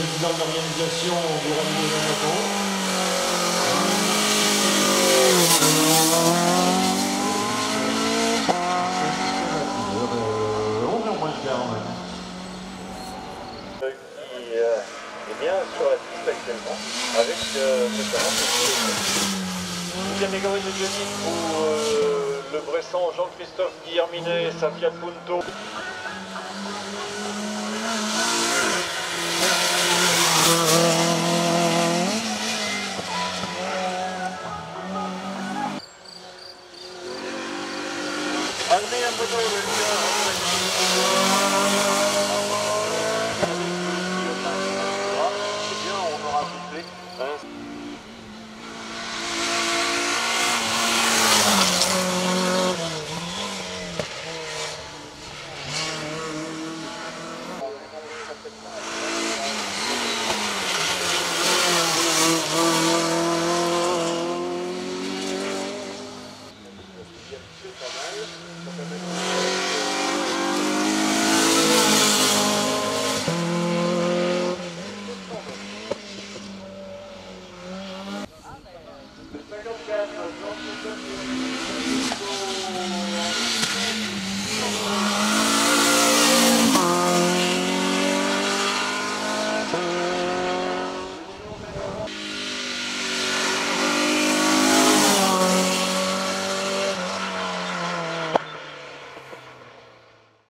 responsable d'organisation du rallye de Monaco. Euh, 11 heures moins le quart, même. Euh, qui euh, est bien sur la piste actuellement, avec euh, notamment Deuxième égoïste de Johnny pour euh, le Bressan Jean-Christophe Guillerminet, sa Fiat Punto? 会不会是我